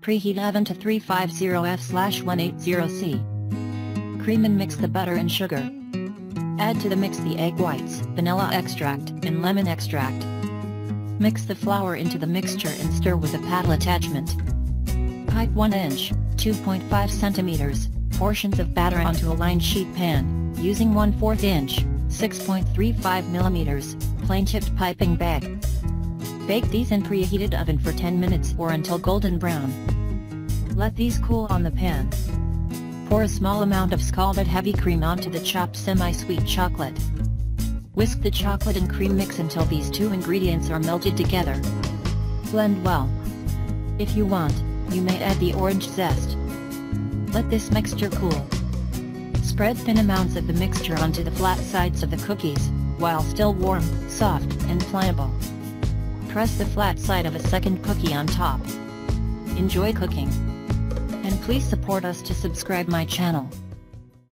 Preheat oven to 350F/180C. Cream and mix the butter and sugar. Add to the mix the egg whites, vanilla extract, and lemon extract. Mix the flour into the mixture and stir with a paddle attachment. Pipe 1 inch, 2.5 centimeters, portions of batter onto a lined sheet pan, using 1 4 inch, 6.35 millimeters, plain tipped piping bag. Bake these in preheated oven for 10 minutes or until golden brown. Let these cool on the pan. Pour a small amount of scalded heavy cream onto the chopped semi-sweet chocolate. Whisk the chocolate and cream mix until these two ingredients are melted together. Blend well. If you want, you may add the orange zest. Let this mixture cool. Spread thin amounts of the mixture onto the flat sides of the cookies, while still warm, soft, and pliable. Press the flat side of a second cookie on top. Enjoy cooking! And please support us to subscribe my channel.